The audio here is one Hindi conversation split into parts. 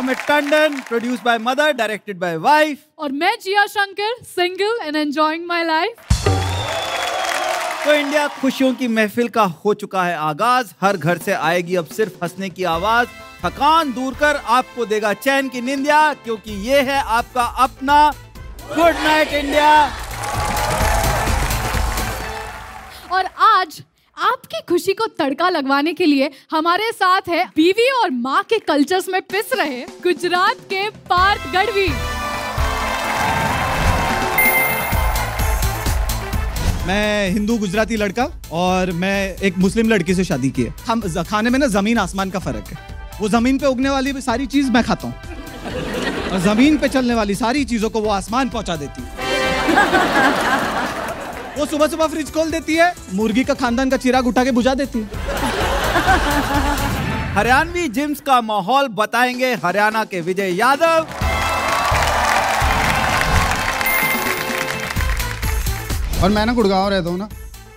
Amit Tandon produce by mother directed by wife और मैं Jiya Shankar single and enjoying my life तो इंडिया खुशियों की महफिल का हो चुका है आगाज़। हर घर से आएगी अब सिर्फ़ हंसने की आवाज़। थकान दूर कर आपको देगा चैन की निंदा क्योंकि ये है आपका अपना गुड नाइट इंडिया और आज आपकी खुशी को तड़का लगवाने के लिए हमारे साथ है बीवी और माँ के कल्चर्स में पिस रहे गुजरात के पार्थ गढ़वी मैं हिंदू गुजराती लड़का और मैं एक मुस्लिम लड़की से शादी की है। हम खाने में ना ज़मीन आसमान का फ़र्क है। वो ज़मीन पे उगने वाली भी सारी चीज़ मैं खाता हूँ। और ज़मीन पे चलने वाली सारी चीज़ों को वो आसमान पहुँचा देती है। वो सुबह सुबह फ्रिज खोल देती है मुर्गी का खानदान का चिराग उठा के बुझा देती है। हरियाणवी जिम्स का माहौल बताएँगे हरियाणा के विजय यादव। और मैं ना गुड़गांव रहता हूँ ना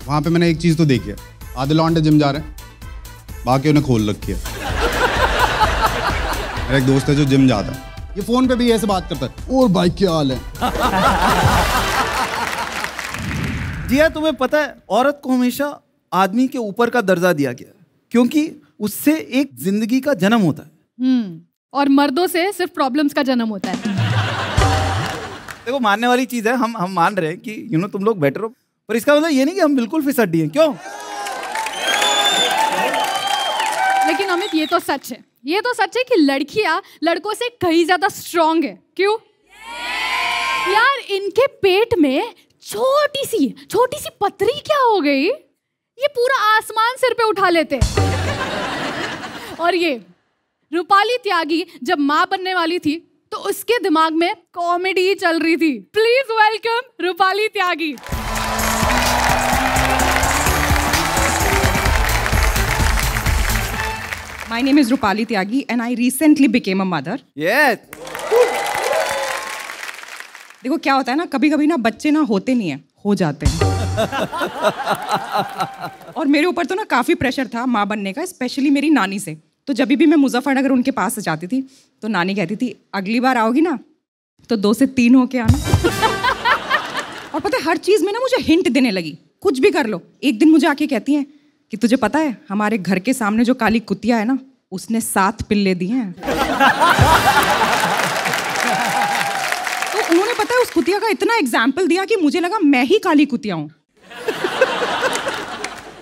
वहाँ पे मैंने एक चीज़ तो देखी है। आधे लौंडे जिम जा रहे हैं बाकी उन्हें खोल रखी है। मेरा एक दोस्त है जो जिम जाता है। ये फ़ोन पे भी ऐसे बात करता है और भाई क्या हाल है? जिया तुम्हें पता है औरत को हमेशा आदमी के ऊपर का दर्जा दिया गया क्योंकि उससे एक ज़िंदगी का जन्म होता है। हम्म और मर्दों से सिर्फ़ प्रॉब्लम्स का जन्म होता है। देखो मानने वाली चीज़ है हम हम मान रहे हैं कि यू नो तुम लोग बेटर हो पर इसका मतलब ये नहीं कि हम बिल्कुल फिसड्डी हैं क्यों? लेकिन अमित ये तो सच है। ये तो सच है कि लड़कियाँ लड़कों से कहीं ज़्यादा स्ट्रांग है। क्यों? यार इनके पेट में छोटी सी छोटी सी पतरी क्या हो गई? ये पूरा आसमान सिर पे उठा लेते और ये रूपाली त्यागी जब माँ बनने वाली थी तो उसके दिमाग में कॉमेडी चल रही थी। Please welcome Rupali Tyagi. My name is Rupali Tyagi and I recently became a mother. Yes देखो क्या होता है ना कभी कभी ना बच्चे ना होते नहीं है हो जाते हैं। और मेरे ऊपर तो ना काफ़ी प्रेशर था माँ बनने का स्पेशली मेरी नानी से। तो जब भी मैं मुजफ्फरनगर उनके पास जाती थी तो नानी कहती थी अगली बार आओगी ना तो दो से तीन होके आना। और पता है हर चीज़ में ना मुझे हिंट देने लगी कुछ भी कर लो। एक दिन मुझे आके कहती हैं कि तुझे पता है हमारे घर के सामने जो काली कुतिया है ना उसने सात पिल्ले दिए हैं। उन्होंने पता है उस कुतिया का इतना एग्ज़ाम्पल दिया कि मुझे लगा मैं ही काली कुतिया हूँ।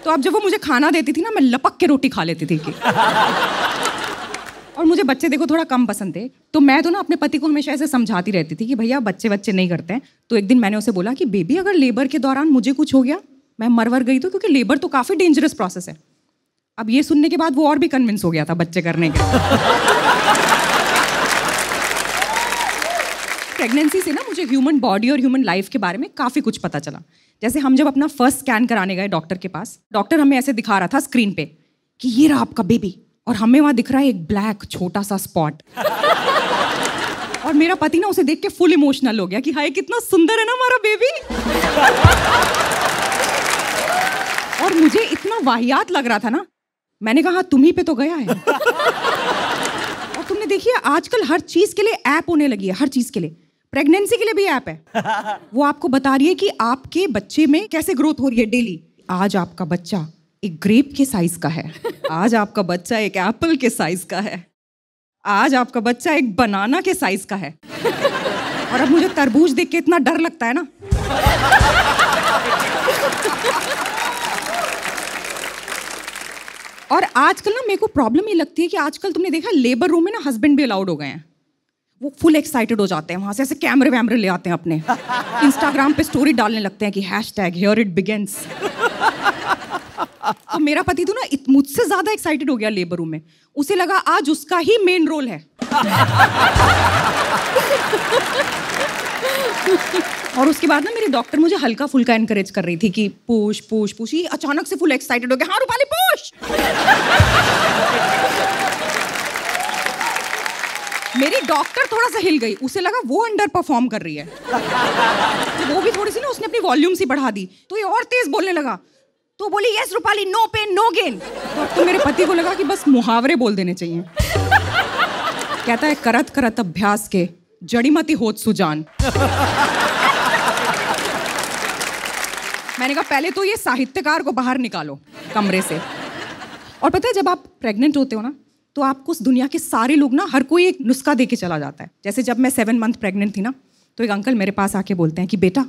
तो अब जब वो मुझे खाना देती थी ना, मैं लपक के रोटी खा लेती थी और मुझे बच्चे देखो थोड़ा कम पसंद थे। तो मैं तो ना अपने पति को हमेशा ऐसे समझाती रहती थी कि भैया, बच्चे बच्चे नहीं करते हैं। तो एक दिन मैंने उसे बोला कि, बेबी, अगर लेबर के दौरान मुझे कुछ हो गया, मैं मरवर गई तो क्योंकि लेबर तो काफ़ी डेंजरस प्रोसेस है। अब ये सुनने के बाद वो और भी कन्विंस हो गया था बच्चे करने के। प्रेगनेंसी से ना मुझे ह्यूमन बॉडी और ह्यूमन लाइफ के बारे में काफ़ी कुछ पता चला। जैसे हम जब अपना फ़र्स्ट स्कैन कराने गए डॉक्टर के पास डॉक्टर हमें ऐसे दिखा रहा था स्क्रीन पे कि ये रहा आपका बेबी और हमें वहाँ दिख रहा है एक ब्लैक छोटा सा स्पॉट और मेरा पति ना उसे देख के फुल इमोशनल हो गया कि हाय, कितना सुंदर है ना हमारा बेबी और मुझे इतना वाहियात लग रहा था ना, मैंने कहा तुम ही पे तो गया है। और तुमने देखिए, आजकल हर चीज़ के लिए ऐप होने लगी है, हर चीज़ के लिए। प्रेगनेंसी के लिए भी ऐप है। वो आपको बता रही है कि आपके बच्चे में कैसे ग्रोथ हो रही है डेली आज आपका बच्चा एक ग्रेप के साइज़ का है। आज आपका बच्चा एक एप्पल के साइज़ का है। आज आपका बच्चा एक बनाना के साइज़ का है। और अब मुझे तरबूज देख के इतना डर लगता है ना। और आजकल ना मेरे को प्रॉब्लम ये लगती है कि आजकल तुमने देखा लेबर रूम में ना हस्बैंड भी अलाउड हो गए हैं। वो फुल एक्साइटेड हो जाते हैं वहाँ से, ऐसे कैमरे वैमरे ले आते हैं अपने। इंस्टाग्राम पे स्टोरी डालने लगते हैं कि hashtag here it begins तो मेरा पति तो ना मुझसे ज़्यादा एक्साइटेड हो गया लेबर रूम में। उसे लगा आज उसका ही मेन रोल है। और उसके बाद ना मेरी डॉक्टर मुझे हल्का फुल्का एनकरेज कर रही थी कि पुश पुश ये अचानक से फुल एक्साइटेड हो गया हाँ रूपाली पुश मेरी डॉक्टर थोड़ा सा हिल गई। उसे लगा वो अंडर परफॉर्म कर रही है। तो वो भी थोड़ी सी ना उसने अपनी वॉल्यूम सी बढ़ा दी तो ये और तेज बोलने लगा। तो बोली yes Rupali no pain no gain तो तो मेरे पति को लगा कि बस मुहावरे बोल देने चाहिए। कहता है, करत करत अभ्यास के, जड़ीमती होत सुजान. मैंने कहा, पहले तो ये साहित्यकार को बाहर निकालो, कमरे से। और पता है, जब आप प्रेग्नेंट होते हो ना तो आपको उस दुनिया के सारे लोग ना हर कोई एक नुस्खा दे के चला जाता है। जैसे जब मैं सेवन मंथ प्रेग्नेंट थी ना तो एक अंकल मेरे पास आके बोलते हैं कि, बेटा,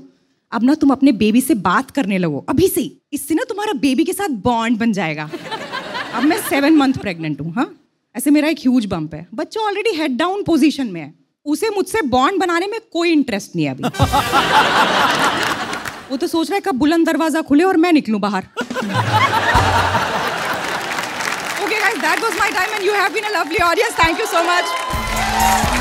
अब ना तुम अपने बेबी से बात करने लगो। अभी से, इससे ना तुम्हारा बेबी के साथ बॉन्ड बन जाएगा। अब मैं सेवन मंथ प्रेग्नेंट हूँ हाँ? ऐसे मेरा एक ह्यूज बम्प है। बच्चा ऑलरेडी हेड डाउन पोजीशन में है। उसे मुझसे बॉन्ड बनाने में कोई इंटरेस्ट नहीं है अभी। वो तो सोच रहा है कब बुलंद दरवाज़ा खुले और मैं निकलूं बाहर। That was my time and you have been a lovely audience. Thank you so much.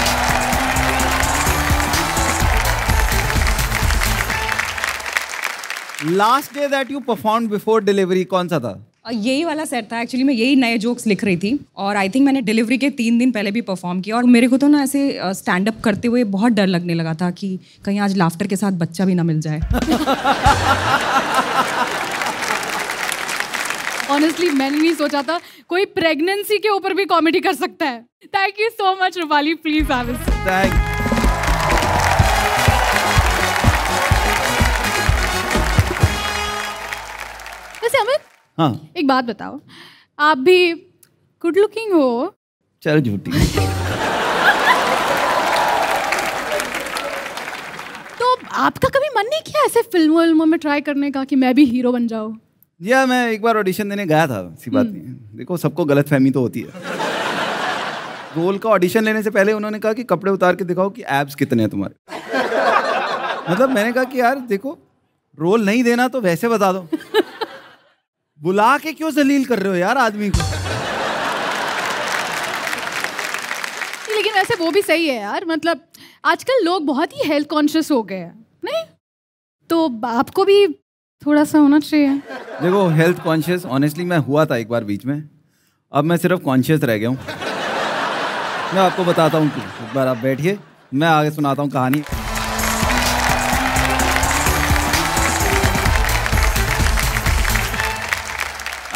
Last day that you perform before delivery कौन सा था? यही वाला सेट था. एक्चुअली मैं यही नए जोक्स लिख रही थी और आई थिंक मैंने डिलीवरी के तीन दिन पहले भी परफॉर्म किया और मेरे को तो ना ऐसे स्टैंड अप करते हुए बहुत डर लगने लगा था कि कहीं आज लाफ्टर के साथ बच्चा भी ना मिल जाए। ऑनेस्टली मैंने नहीं सोचा था कोई प्रेगनेंसी के ऊपर भी कॉमेडी कर सकता है। Thank you so much Rupali please have Thank- वैसे अमित हाँ। एक बात बताओ। आप भी गुड लुकिंग हो। चल झूठी। तो आपका कभी मन नहीं किया ऐसे फ़िल्मों में ट्राई करने का कि मैं भी हीरो बन जाऊँ? या मैं एक बार ऑडिशन देने गया था सी बात नहीं। देखो सबको गलत फहमी तो होती है। रोल का ऑडिशन लेने से पहले उन्होंने कहा कि कपड़े उतार के दिखाओ कि एब्स कितने हैं तुम्हारे। मतलब मैंने कहा कि यार देखो रोल नहीं देना तो वैसे बता दो। बुला के क्यों जलील कर रहे हो यार आदमी को? लेकिन वैसे वो भी सही है यार। मतलब आजकल लोग बहुत ही हेल्थ कॉन्शियस हो गए हैं नहीं? तो आपको भी थोड़ा सा होना चाहिए। देखो हेल्थ कॉन्शियस ऑनेस्टली मैं हुआ था एक बार बीच में। अब मैं सिर्फ़ कॉन्शियस रह गया हूँ। मैं आपको बताता हूँ एक बार आप बैठिए, मैं आगे सुनाता हूँ कहानी।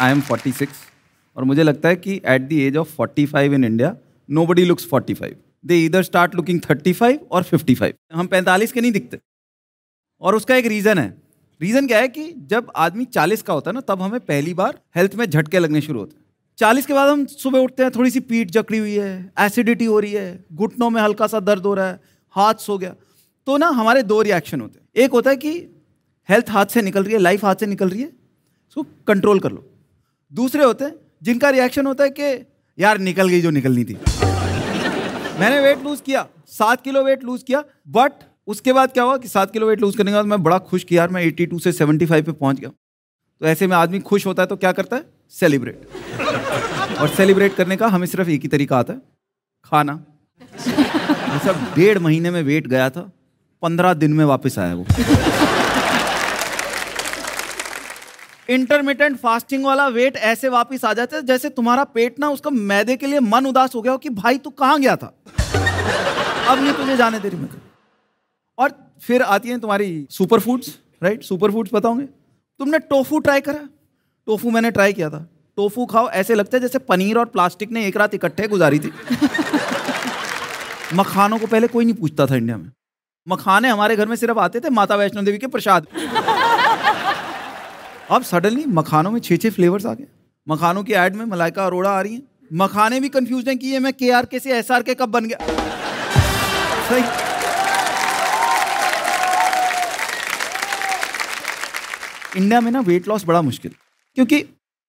आई एम 46 और मुझे लगता है कि at the age of 45 in India nobody looks 45 they इधर स्टार्ट लुकिंग 35 और 55 हम 45 के नहीं दिखते। और उसका एक रीज़न है। रीज़न क्या है कि जब आदमी 40 का होता है ना, तब हमें पहली बार हेल्थ में झटके लगने शुरू होते हैं। 40 के बाद हम सुबह उठते हैं, थोड़ी सी पीठ जकड़ी हुई है एसिडिटी हो रही है, घुटनों में हल्का सा दर्द हो रहा है, हाथ सो गया। तो ना, हमारे दो रिएक्शन होते हैं। एक होता है कि हेल्थ हाथ से निकल रही है लाइफ हाथ से निकल रही है, उसको कंट्रोल कर लो। दूसरे होते हैं, जिनका रिएक्शन होता है कि, यार, निकल गई जो निकलनी थी। मैंने वेट लूज किया, सात किलो वेट लूज किया बट उसके बाद क्या हुआ कि सात किलो वेट लूज करने के बाद मैं बड़ा खुश कि यार मैं 82 से 75 पे पहुँच गया तो ऐसे में आदमी खुश होता है तो क्या करता है? सेलिब्रेट और सेलिब्रेट करने का हमें सिर्फ़ एक ही तरीका आता है, खाना। सब डेढ़ महीने में वेट गया था, पंद्रह दिन में वापस आया वो। इंटरमीडियंट फास्टिंग वाला वेट ऐसे वापस आ जाता है जैसे तुम्हारा पेट ना उसका मैदे के लिए मन उदास हो गया हो कि भाई तू कहाँ गया था? अब नहीं तुझे जाने दे रही मैं और फिर आती हैं तुम्हारी super foods right super foods बताओगे? तुमने टोफू ट्राई करा? टोफू मैंने ट्राई किया था। टोफू खाओ, ऐसे लगता है जैसे पनीर और प्लास्टिक ने एक रात इकट्ठे गुजारी थी। मखानों को पहले कोई नहीं पूछता था इंडिया में। मखाने हमारे घर में सिर्फ़ आते थे माता वैष्णो देवी के प्रसाद। अब सडनली मखानों में छह छह फ्लेवर्स आ गए। मखानों की एड में मलाइका अरोड़ा आ रही है। मखाने भी कंफ्यूज हैं कि ये मैं के आर के से एस आर के कब बन गया? सही। इंडिया में ना वेट लॉस बड़ा मुश्किल। क्योंकि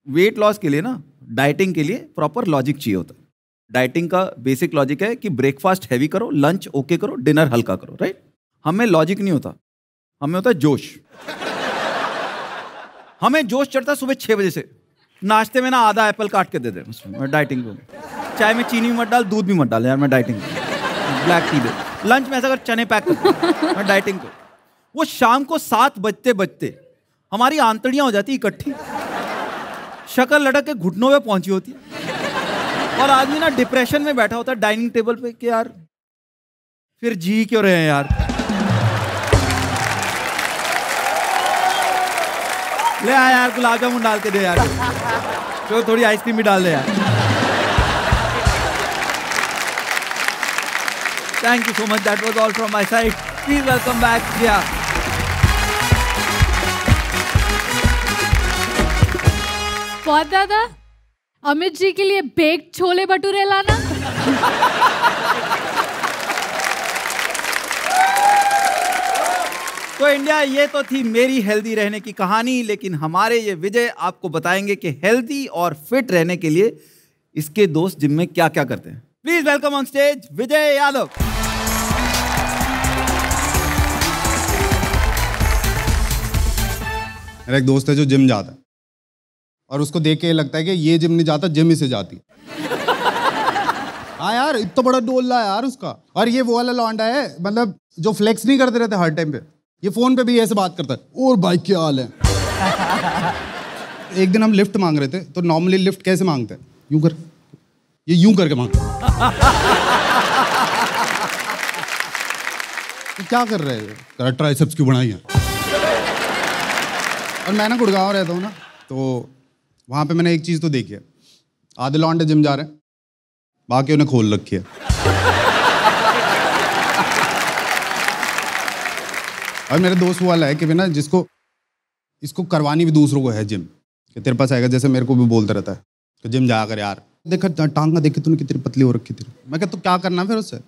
वेट लॉस के लिए ना डाइटिंग के लिए प्रॉपर लॉजिक चाहिए होता। है डाइटिंग का बेसिक लॉजिक है कि ब्रेकफास्ट हैवी करो लंच ओके करो डिनर हल्का करो राइट हमें लॉजिक नहीं होता। हमें होता जोश। हमें जोश चढ़ता सुबह छह बजे से। नाश्ते में ना आधा एप्पल काट के दे दे मैं डाइटिंग को चाय में चीनी मत डाल, दूध भी मत डाल, यार मैं डाइटिंग ब्लैक टी दे। लंच में ऐसा कर, चने पैक कर मैं डाइटिंग को वो शाम को सात बजते बजते हमारी आंतड़ियाँ हो जाती इकट्ठी शक्ल लटक के घुटनों पे पहुँची होती और आदमी ना डिप्रेशन में बैठा होता है डाइनिंग टेबल पे कि यार, फिर जी क्यों रहे हैं यार ले आ यार, गुलाब जामुन डाल के दे यार तो थोड़ी आइसक्रीम भी डाल दे यार Thank you so much. That was all from my side. Please welcome back Jia. बहुत दादा अमित जी के लिए बेक छोले भटूरे लाना? तो इंडिया ये तो थी मेरी हेल्दी रहने की कहानी लेकिन हमारे ये विजय आपको बताएँगे कि हेल्दी और फिट रहने के लिए इसके दोस्त जिम में क्या क्या करते हैं। Please welcome on stage Vijay Yadav. मेरा एक दोस्त है जो जिम जाता है। और उसको देख के लगता है कि ये जिम नहीं जाता, जिम ही से जाती हाँ। यार, इतना बड़ा डोल रहा है यार उसका। और ये वो वाला लौंडा है मतलब जो फ्लेक्स नहीं करते रहते हर टाइम पे। ये फ़ोन पे भी ऐसे बात करता है, और भाई क्या हाल है? एक दिन हम लिफ्ट मांग रहे थे तो नॉर्मली लिफ्ट कैसे मांगते हैं? यूँ कर, ये यूँ करके मांगते हैं। तो क्या कर रहे हैं? ट्राइसेप्स क्यों बनाई है? और मैं ना गुड़गांव रहता हूँ ना तो वहाँ पे मैंने एक चीज़ तो देखी है। आधे लौंडे जिम जा रहे हैं, बाकी उन्हें खोल रखी है। और मेरे दोस्त वाला है कि ना, जिसको, इसको करवानी भी दूसरों को है जिम, कि तेरे पास आएगा, जैसे मेरे को भी बोलता रहता है, कि जिम जा कर यार। देखा टांगा देखी तूने कितनी पतली हो रखी थी। मैं कहता तू क्या करना फिर उससे?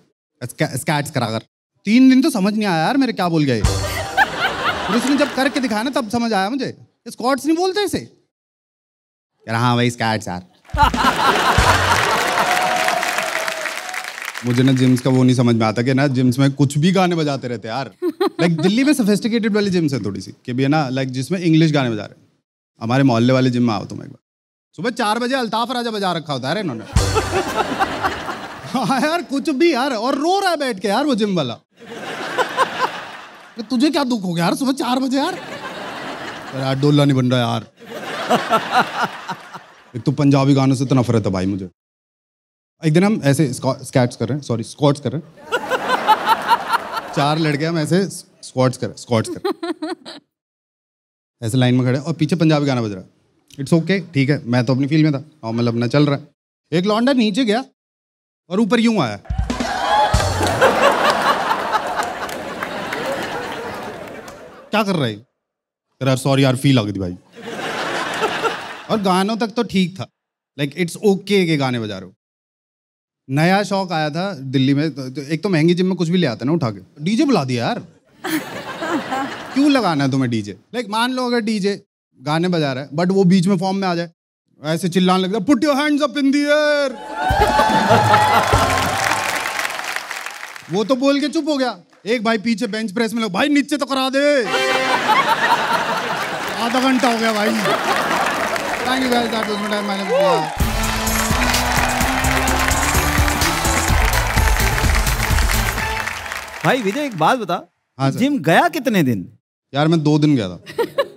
स्कैट्स करा कर। तीन दिन तो समझ नहीं आया यार मेरे क्या बोल गए उसने जब करके दिखाया ना, तब समझ आया मुझे। स्कॉट्स नहीं बोलते इसे? यार हाँ भाई स्कैट्स यार मुझे ना जिम्स का वो नहीं समझ में आता कि ना जिम्स में कुछ भी गाने बजाते रहते यार। लाइक दिल्ली में सोफिस्टिकेटेड वाली जिम्स है थोड़ी सी कि भी है ना लाइक जिसमें इंग्लिश गाने बजा रहे हैं। हमारे मोहल्ले वाले जिम में आओ तुम एक बार। सुबह चार बजे अल्ताफ राजा बजा रखा होता है इन्होंने। हाँ यार कुछ भी यार और रो रहा है बैठ के यार वो जिम वाला। तुझे क्या दुख हो गया यार सुबह चार बजे यार? यार डोला नहीं बन रहा यार। एक तो पंजाबी गानों से तो नफरत है भाई मुझे। एक दिन हम ऐसे स्कैट्स कर रहे हैं, सॉरी, स्कॉट्स कर रहे हैं। चार लड़के हम ऐसे स्कॉट्स कर स्कॉट्स कर रहे। ऐसे लाइन में खड़े और पीछे पंजाबी गाना बज रहा है। इट्स ओके, ठीक है, मैं तो अपनी फ़ील्ड में था, नॉर्मल अपना चल रहा है। एक लौंडा नीचे गया और ऊपर यूँ आया। क्या कर रहा है? यार सॉरी यार फील आ गई भाई। और गानों तक तो ठीक था। लाइक इट्स ओके के गाने बजा रहे हो। नया शौक आया था दिल्ली में तो, तो एक तो महँगी जिम में कुछ भी ले आता ना उठा के। डीजे बुला दिया यार। क्यों लगाना है तुम्हें डीजे लाइक मान लो अगर डीजे गाने बजा रहा है बट वो बीच में फॉर्म में आ जाए। ऐसे चिल्लाने लगता put your hands up in the air वो तो बोल के चुप हो गया। एक भाई पीछे बेंच प्रेस में लोग भाई नीचे तो करा दे। आधा घंटा हो गया भाई। Thank you guys that was my time मैंने भाई विजय एक बात बता। हाँ जिम गया कितने दिन? यार मैं दो दिन गया था।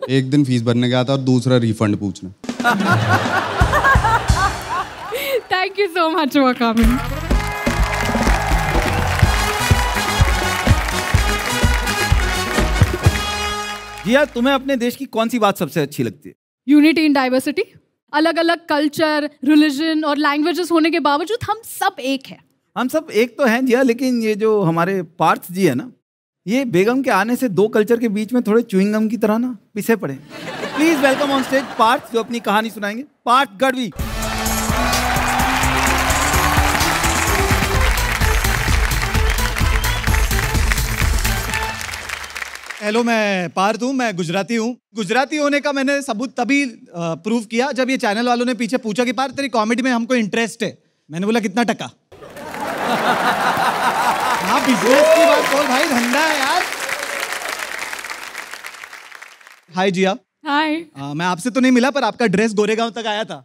एक दिन फ़ीस भरने गया था और दूसरा रिफंड पूछने। Thank you so much for coming Jiya तुम्हें अपने देश की कौन सी बात सबसे अच्छी लगती है? यूनिटी इन डाइवर्सिटी अलग अलग कल्चर रिलीजन और लैंग्वेजेस होने के बावजूद हम सब एक है। हम सब एक तो हैं जिया, लेकिन ये जो हमारे पार्थ जी है ना, ये बेगम के आने से दो कल्चर के बीच में थोड़े चुईंगम की तरह ना पिसे पड़े। Please welcome on stage Parth, जो अपनी कहानी सुनाएँगे। पार्थ गढ़वी। हेलो मैं पार्थ हूँ मैं गुजराती हूँ। गुजराती होने का मैंने सबूत तभी प्रूव किया जब ये चैनल वालों ने पीछे पूछा कि पार्थ तेरी कॉमेडी में हमको इंटरेस्ट है। मैंने बोला कितना टका? हाँ बिज़नेस की बात बोल भाई धंधा है यार। हाय जिया। हाय मैं आपसे तो नहीं मिला पर आपका ड्रेस गोरेगांव तक आया था।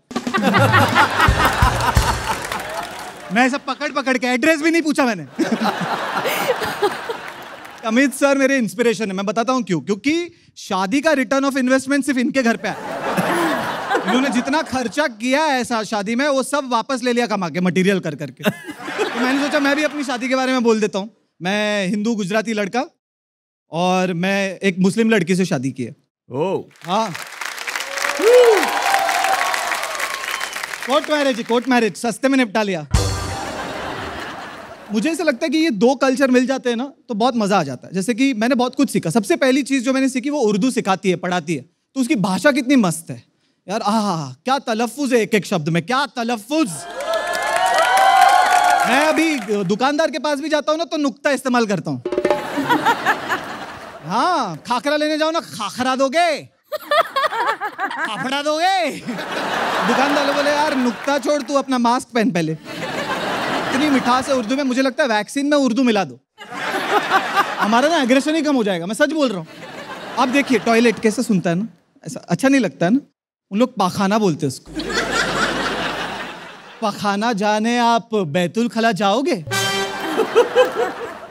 मैं सब पकड़ पकड़ के एड्रेस भी नहीं पूछा मैंने। अमित सर मेरे इंस्पिरेशन है। मैं बताता हूँ क्यों। क्योंकि शादी का रिटर्न ऑफ़ इन्वेस्टमेंट सिर्फ़ इनके घर पे है। इन्होंने जितना खर्चा किया है ऐसा शादी में वो सब वापस ले लिया कमा के मटेरियल कर करके। तो मैंने सोचा मैं भी अपनी शादी के बारे में बोल देता हूँ। मैं हिंदू गुजराती लड़का और मैं एक मुस्लिम लड़की से शादी की है। ओ हाँ। कोर्ट मैरिज कोर्ट मैरिज सस्ते में निपटा लिया। मुझे ऐसा लगता है कि ये दो कल्चर मिल जाते हैं ना तो बहुत मज़ा आ जाता है। जैसे कि मैंने बहुत कुछ सीखा। सबसे पहली चीज़ जो मैंने सीखी, वो उर्दू सिखाती है, पढ़ाती है। तो उसकी भाषा कितनी मस्त है। यार, आह क्या तलफ़ुज़ है एक एक शब्द में, क्या तलफ़ुज़ मैं अभी दुकानदार के पास भी जाता हूँ ना तो नुकता इस्तेमाल करता हूँ। हाँ खाखरा लेने जाओ ना, खाखरा दोगे। फाफड़ा दोगे। दुकानदार बोले, यार, नुकता छोड़, तू अपना मास्क पहन पहले। इतनी मिठास है उर्दू में, मुझे लगता है वैक्सीन में उर्दू मिला दो। हमारा ना एग्रेशन ही कम हो जाएगा, मैं सच बोल रहा हूँ। आप देखिए टॉयलेट कैसे सुनता है ना? ऐसा अच्छा नहीं लगता है ना? उन लोग पाखाना बोलते हैं उसको। पखाना जाने आप बैतुल खला जाओगे?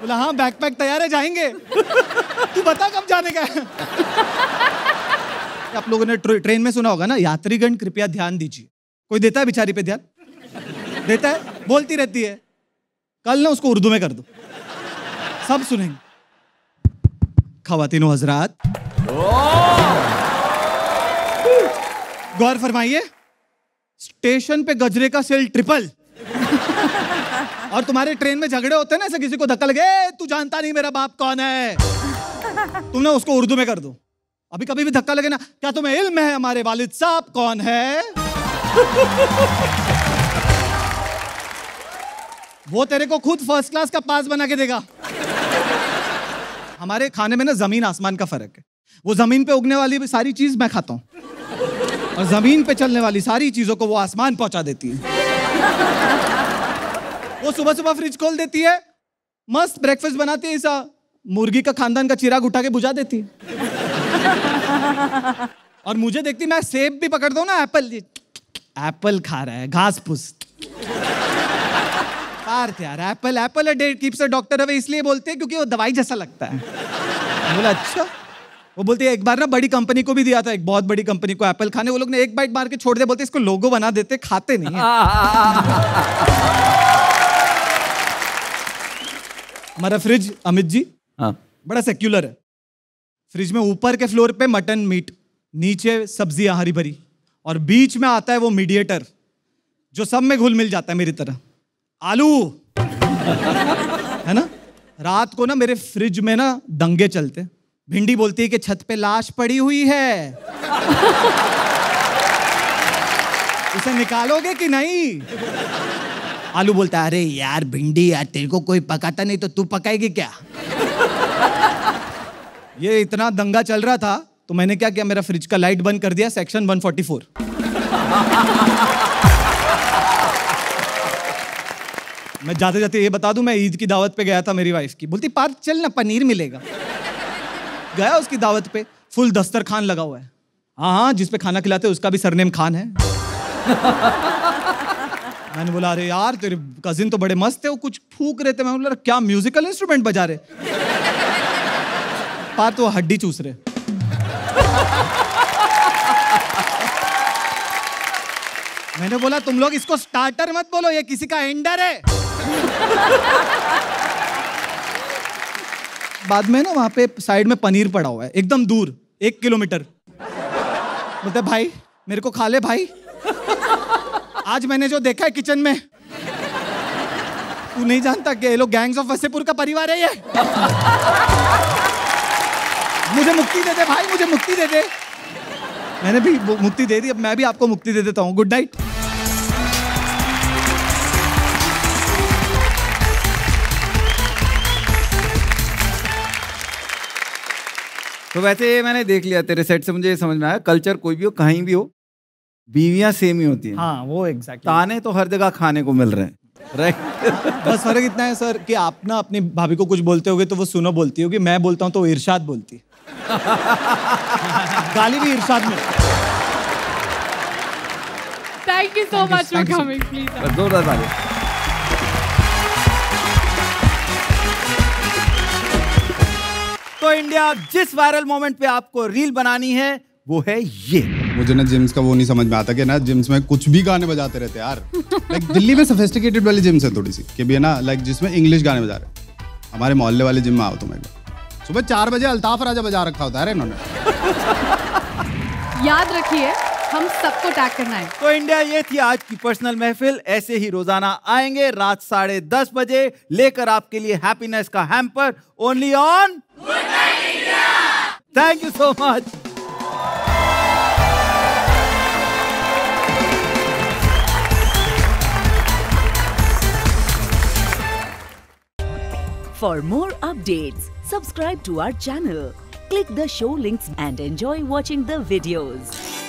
बोला हाँ बैकपैक तैयार है, जाएँगे। तू बता कब जाने का है? आप लोगों ने ट्रेन में सुना होगा ना, यात्रीगण, कृपया ध्यान दीजिए। कोई देता है बिचारी पे ध्यान? देता है, बोलती रहती है, कल ना उसको उर्दू में कर दो। सब सुनेंगे। खवातीनो हजरात। गौर फरमाइए, स्टेशन पे गजरे का सेल ट्रिपल। और तुम्हारे ट्रेन में झगड़े होते हैं ना, ऐसे किसी को धक्का लगे तू जानता नहीं मेरा बाप कौन है? तुम ना उसको उर्दू में कर दो। अभी कभी भी धक्का लगे ना, क्या तुम्हें इल्म है, हमारे वालिद साहब कौन है? वो तेरे को खुद फ़र्स्ट क्लास का पास बना के देगा। हमारे खाने में ना ज़मीन आसमान का फ़र्क है। वो ज़मीन पे उगने वाली भी सारी चीज़ मैं खाता हूँ। और ज़मीन पे चलने वाली सारी चीज़ों को वो आसमान पहुँचा देती है। वो सुबह सुबह फ्रिज खोल देती है, मस्त ब्रेकफास्ट बनाती है, ऐसा मुर्गी का खानदान का चिराग उठा के बुझा देती है। और मुझे देखती मैं सेब भी पकड़ दो ना, एप्पल। एप्पल खा रहा है, घास फूस। पार्थ यार apple apple keeps a doctor away इसलिए बोलते हैं क्योंकि वो दवाई जैसा लगता है। बोला अच्छा। वो बोलते हैं एक बार ना बड़ी कंपनी को भी दिया था एक बहुत बड़ी कंपनी को एप्पल खाने वो लोग ने एक बाइट मार के छोड़ दिया बोलते इसको लोगो बना देते खाते नहीं है। हमारा फ्रिज अमित जी हाँ। बड़ा सेक्युलर है। फ्रिज में ऊपर के फ्लोर पे मटन मीट नीचे सब्ज़ियाँ हरी भरी और बीच में आता है वो मीडिएटर जो सब में घुल मिल जाता है मेरी तरह। आलू। है ना? रात को ना मेरे फ्रिज में ना दंगे चलते। भिंडी बोलती है कि छत पे लाश पड़ी हुई है। उसे निकालोगे कि नहीं? आलू बोलता है, अरे यार, भिंडी यार, तेरे को कोई पकाता नहीं तो तू पकाएगी क्या? ये इतना दंगा चल रहा था तो मैंने क्या किया? मेरा फ्रिज का लाइट बंद कर दिया सेक्शन 144 मैं जाते जाते ये बता दूँ, मैं ईद की दावत पे गया था मेरी वाइफ की। बोलती, पार्थ, चल ना, पनीर मिलेगा। गया उसकी दावत पे, फुल दस्तर खान लगा हुआ है। हाँ हाँ जिस पे खाना खिलाते उसका भी सरनेम खान है। मैंने बोला, अरे यार, तेरे कजिन तो बड़े मस्त थे वो कुछ फूक रहे थे। मैं बोला, क्या म्यूजिकल इंस्ट्रूमेंट बजा रहे? पार तो हड्डी चूस रहे। मैंने बोला, तुम लोग इसको स्टार्टर मत बोलो, ये किसी का एंडर है। बाद में ना वहाँ पे साइड में पनीर पड़ा हुआ है, एकदम दूर, एक किलोमीटर। बोलते, भाई, मेरे को खा ले भाई। आज मैंने जो देखा है किचन में, तू नहीं जानता कि ये लोग गैंग्स ऑफ़ वसेपुर का परिवार है ये? मुझे मुक्ति दे दे भाई, मुझे मुक्ति दे दे। मैंने भी मुक्ति दे दी, अब मैं भी आपको मुक्ति दे देता हूँ। गुड नाइट तो वैसे मैंने देख लिया तेरे सेट से मुझे ये समझ में आया कल्चर कोई भी हो कहीं भी हो बीवियाँ सेम ही होती हैं। हाँ वो एग्जैक्टली ताने तो हर जगह खाने को मिल रहे हैं राइट बस फ़र्क इतना है सर कि आप ना अपनी भाभी को कुछ बोलते होगे तो वो सुनो बोलती होगी मैं बोलता हूँ तो वो इरशाद बोलती है। गाली भी इरशाद में। Thank you so much for thank you. Coming please जोरदार तो इंडिया जिस वायरल मोमेंट पे आपको रील बनानी है वो है ये। मुझे ना जिम्स का वो नहीं समझ में आता कि ना जिम्स में कुछ भी गाने बजाते रहते यार। लाइक दिल्ली में सोफिस्टिकेटेड वाली जिम्स है थोड़ी सी कि भी है ना लाइक जिसमें इंग्लिश गाने बजा रहे हमारे मोहल्ले वाले जिम में आओ तुम्हें सुबह चार बजे अल्ताफ राजा बजा रखा होता है अरे इन्होंने। याद रखिए हम सबको टैग करना है तो इंडिया ये थी आज की पर्सनल महफिल ऐसे ही रोज़ाना आएँगे रात साढ़े दस बजे लेकर आपके लिए हैप्पीनेस का hamper only on thank you so much For more updates, subscribe to our channel, click the show links and enjoy watching the videos.